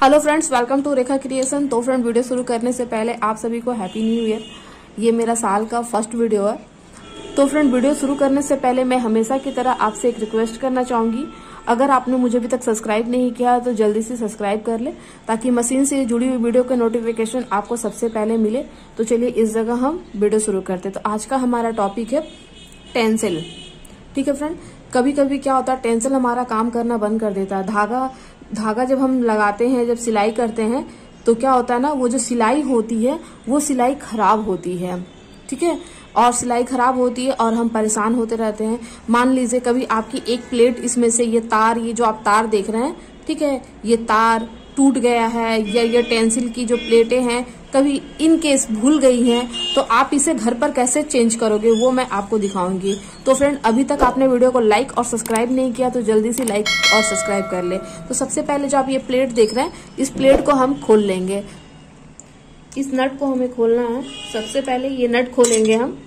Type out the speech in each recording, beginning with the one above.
Hello friends welcome to Rekha creation तो friend video शुरू करने से पहले आप सभी को हैप्पी न्यू ईयर ये मेरा साल का फ़र्स्ट वीडियो है। तो फ्रेंड वीडियो शुरू करने से पहले मैं हमेशा की तरह आपसे एक रिक्वेस्ट करना चाहूँगी। अगर आपने मुझे अभी तक सब्सक्राइब नहीं किया तो जल्दी से सब्सक्राइब कर ले, ताकि मशीन से जुड़ी हुई वीडियो का नोटिफिकेशन आपको सबसे पहले मिले। तो चलिए इस जगह हम वीडियो शुरू करते तो आज का हमारा टॉपिक है टेंसिल ठीक है फ्रेंड कभी कभी क्या होता है टेंसिल हमारा काम करना बंद कर देता है। धागा धागा जब हम लगाते हैं, जब सिलाई करते हैं तो क्या होता है ना, वो जो सिलाई होती है, वो सिलाई खराब होती है। ठीक है? और सिलाई खराब होती है और हम परेशान होते रहते हैं। मान लीजिए कभी आपकी एक प्लेट इसमें से ये तार, ये जो आप तार देख रहे हैं, ठीक है? ये तार टूट गया है या ये टेंसिल की जो प्लेटें हैं कभी इन केस भूल गई हैं तो आप इसे घर पर कैसे चेंज करोगे, वो मैं आपको दिखाऊँगी। तो फ्रेंड, अभी तक आपने वीडियो को लाइक और सब्सक्राइब नहीं किया तो जल्दी से लाइक और सब्सक्राइब कर ले। तो सबसे पहले जो आप ये प्लेट देख रहे हैं, इस प्लेट को हम खोल लेंगे। इस नट को हमें खोलना है। सबसे पहले ये नट खोलेंगे हम।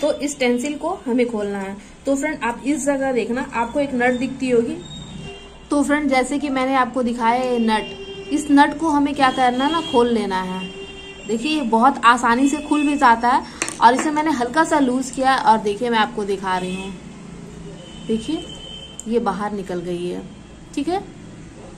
तो इस टेंसिल को हमें खोलना है। तो फ्रेंड आप इस जगह देखना, आपको एक नट दिखती होगी। तो फ्रेंड जैसे कि मैंने आपको दिखाया ये नट, इस नट को हमें क्या करना है ना, खोल लेना है। देखिए, ये बहुत आसानी से खुल भी जाता है, और इसे मैंने हल्का सा लूज किया, और देखिए, मैं आपको दिखा रही हूँ। देखिए, ये बाहर निकल गई है, ठीक है?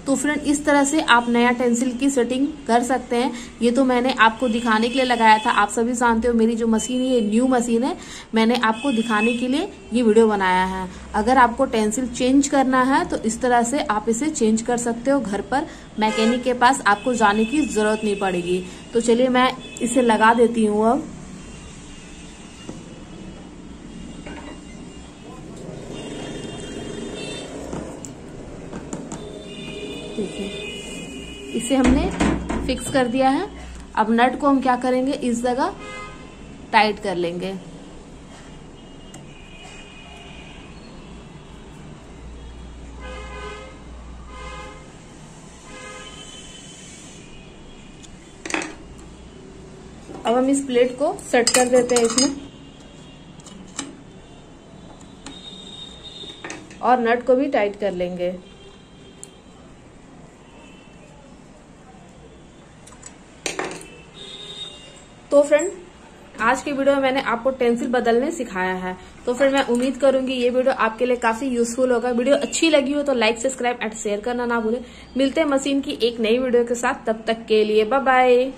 तो फ्रेंड इस तरह से आप नया टेंसिल की सेटिंग कर सकते हैं। ये तो मैंने आपको दिखाने के लिए लगाया था। आप सभी जानते हो मेरी जो मशीन है, ये न्यू मशीन है। मैंने आपको दिखाने के लिए ये वीडियो बनाया है। अगर आपको टेंसिल चेंज करना है तो इस तरह से आप इसे चेंज कर सकते हो घर पर। मैकेनिक के पास आपको जाने की ज़रूरत नहीं पड़ेगी। तो चलिए मैं इसे लगा देती हूँ अब। देखिए इसे हमने फिक्स कर दिया है। अब नट को हम क्या करेंगे? इस जगह टाइट कर लेंगे। अब हम इस प्लेट को सेट कर देते हैं इसमें। और नट को भी टाइट कर लेंगे। तो फ्रेंड आज के वीडियो में मैंने आपको टेंसिल बदलने सिखाया है। तो फ्रेंड मैं उम्मीद करूँगी ये वीडियो आपके लिए काफ़ी यूजफुल होगा। वीडियो अच्छी लगी हो तो लाइक सब्सक्राइब एंड शेयर करना ना भूले। मिलते हैं मशीन की एक नई वीडियो के साथ। तब तक के लिए बाय बाय